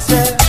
amanecer.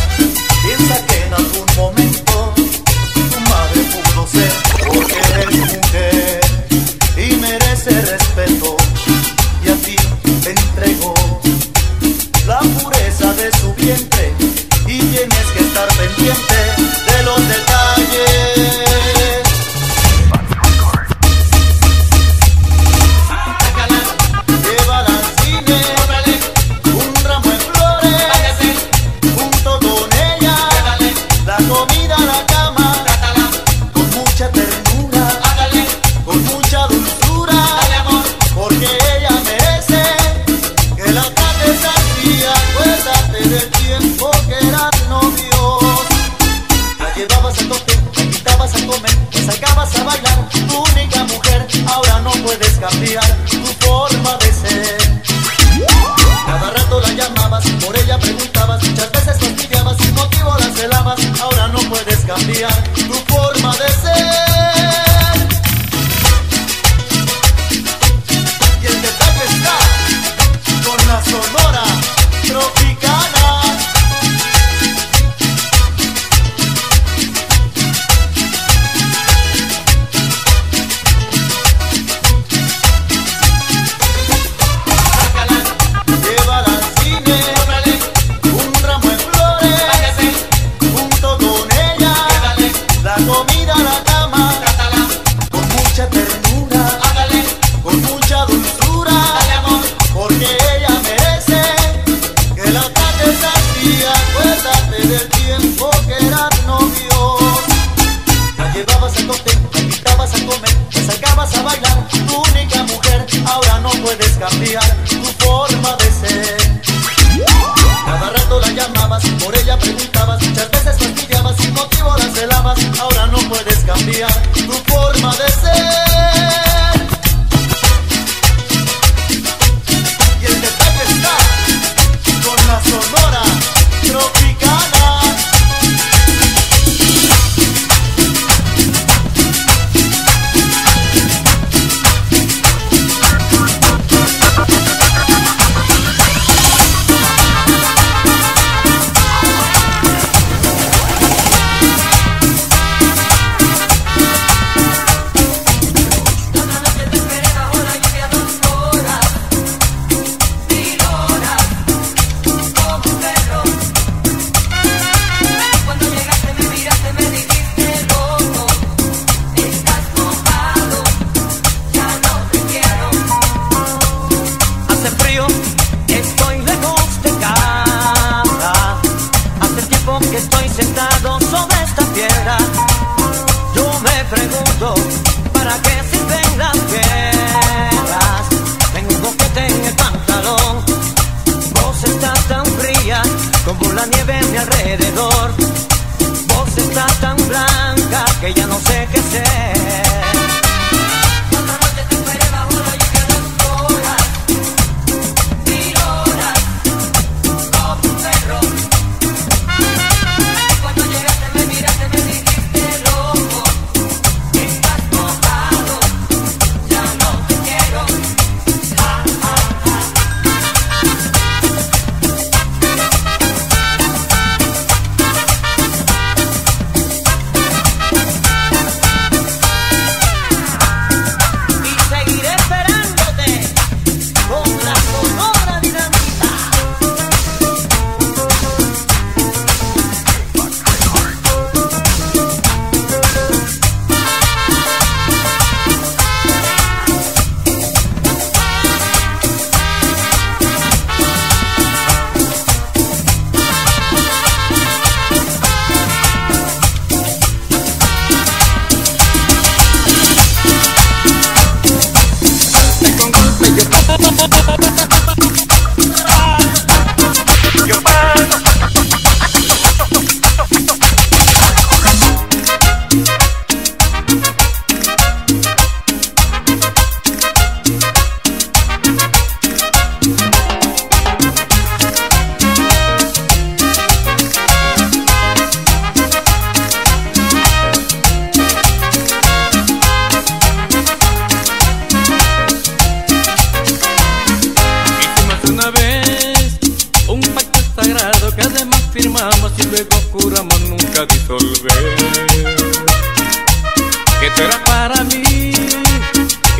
tu única mujer, ahora no puedes cambiar tu forma de ser. Cada rato la llamabas, por ella preguntabas, muchas veces fastidiabas, sin motivo la celabas, ahora no puedes cambiar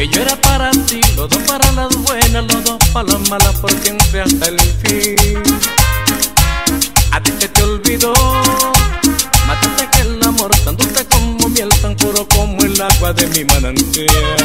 Que yo era para ti, los dos para las buenas, los dos para las malas, por siempre hasta el fin. A ti se te olvidó, mataste que el amor tan dulce como miel, tan puro como el agua de mi manantial.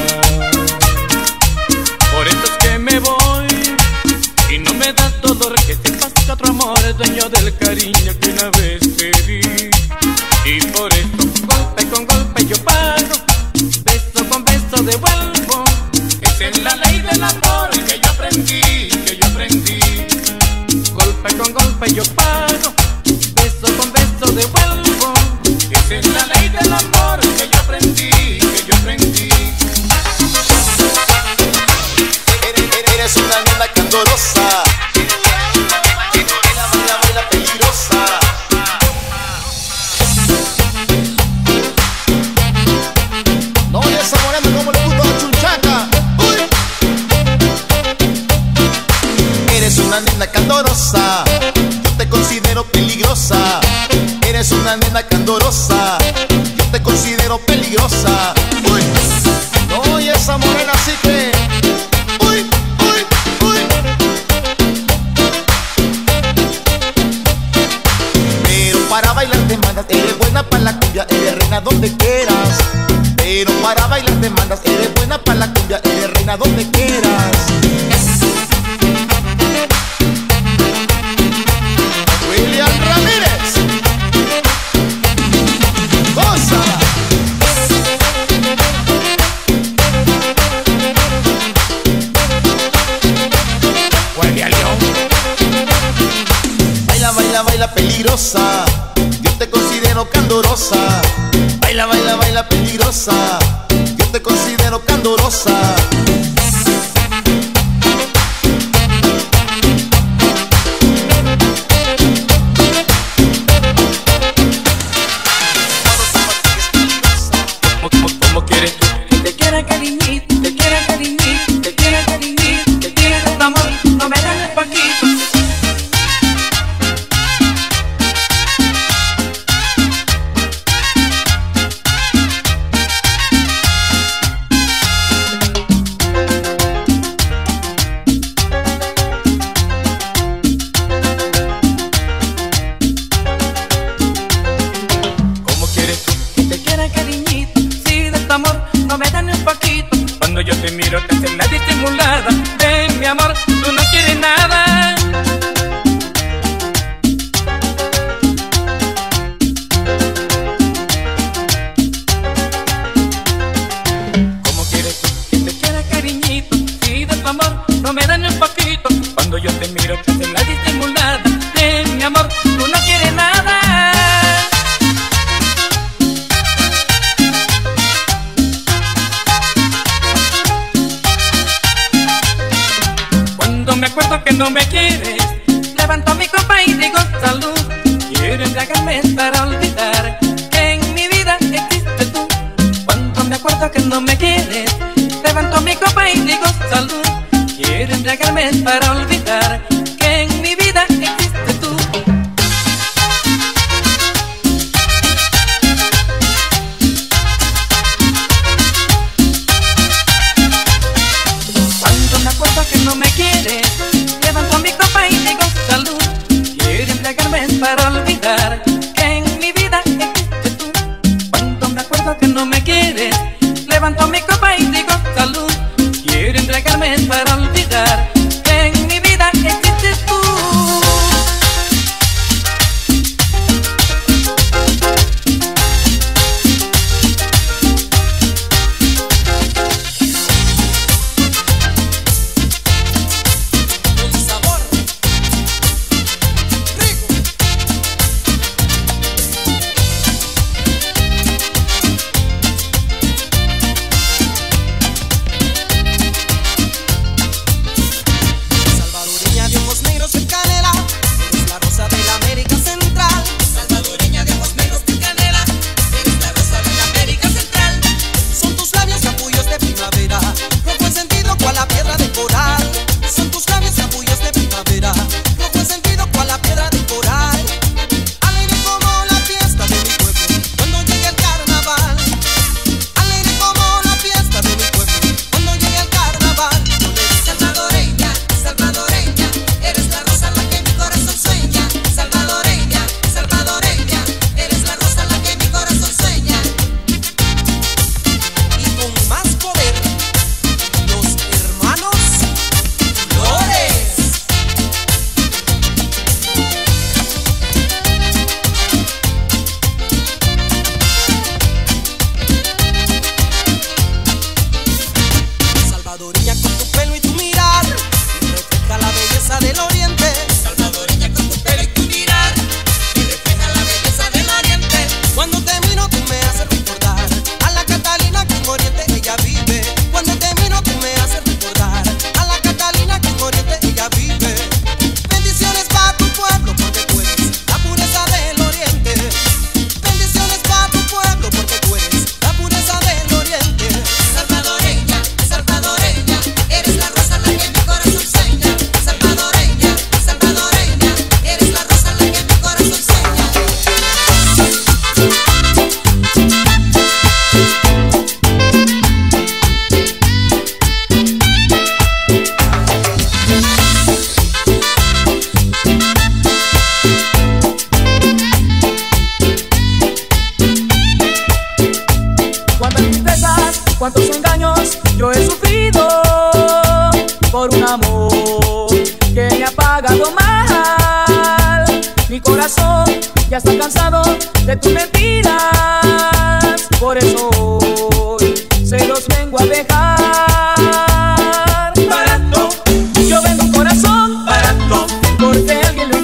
Baila, baila, baila peligrosa. Yo te considero candorosa. Yo te que no me quieres. Levanto mi copa y digo salud. Quiero embriagarme para olvidar.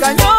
Si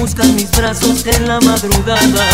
buscan mis brazos en la madrugada.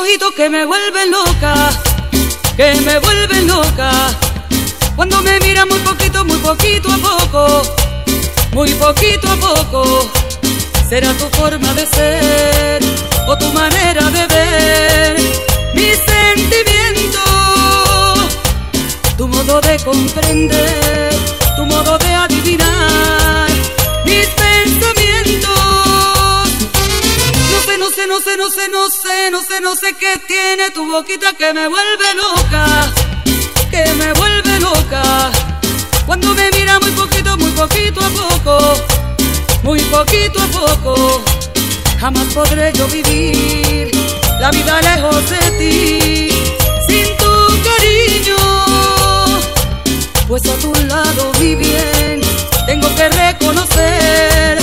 ojitos que me vuelven loca, que me vuelven loca. Cuando me mira muy poquito, muy poquito a poco, muy poquito a poco. Será tu forma de ser o tu manera de ver mi sentimiento, tu modo de comprender, tu modo de adivinar. Mi sé, no sé, no sé, no sé, no sé, no sé, qué tiene tu boquita que me vuelve loca, que me vuelve loca. Cuando me mira muy poquito, muy poquito a poco, muy poquito a poco, jamás podré yo vivir la vida lejos de ti, sin tu cariño. Pues a tu lado vi bien, tengo que reconocer,